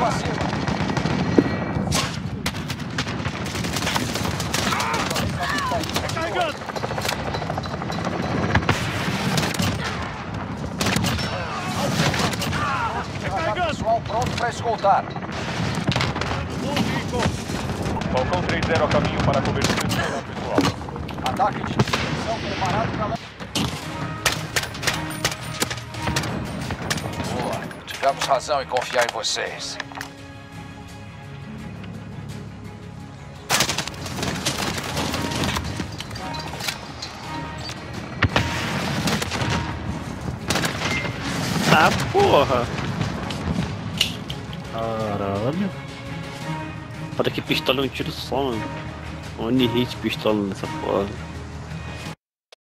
pra cima. Carregando! Pessoal pronto pra escoltar. Falcão 3-0 a caminho para a cobertura inicial, pessoal. Ataque de destruição preparado pra... Tivemos razão em confiar em vocês. Ah, porra! Caralho. Olha que pistola é um tiro só, mano. Only hit pistola nessa porra.